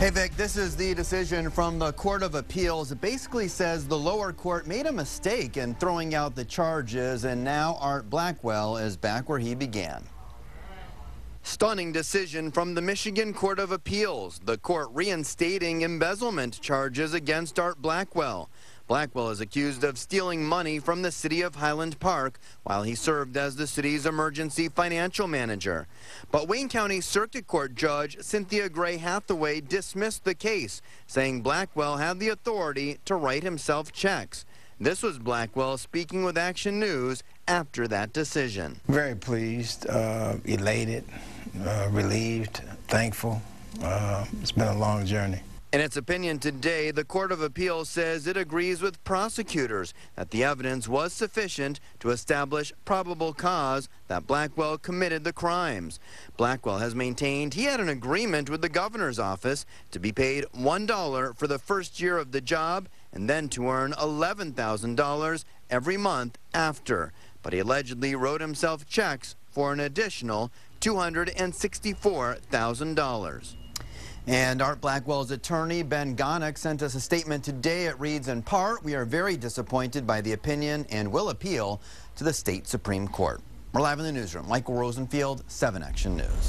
Hey, Vic, this is the decision from the Court of Appeals. It basically says the lower court made a mistake in throwing out the charges, and now Art Blackwell is back where he began. Stunning decision from the Michigan Court of Appeals. The court reinstating embezzlement charges against Art Blackwell. Blackwell is accused of stealing money from the city of Highland Park while he served as the city's emergency financial manager. But Wayne County Circuit Court Judge Cynthia Gray Hathaway dismissed the case, saying Blackwell had the authority to write himself checks. This was Blackwell speaking with Action News after that decision. Very pleased, uh, elated, uh, relieved, thankful. Uh, it's been a long journey. In its opinion today, the Court of Appeals says it agrees with prosecutors that the evidence was sufficient to establish probable cause that Blackwell committed the crimes. Blackwell has maintained he had an agreement with the governor's office to be paid $1 for the first year of the job and then to earn $11,000 every month after. But he allegedly wrote himself checks for an additional $264,000. And Art Blackwell's attorney, Ben Gonek, sent us a statement today. It reads, in part, we are very disappointed by the opinion and will appeal to the state Supreme Court. We're live in the newsroom. Michael Rosenfield, 7 Action News.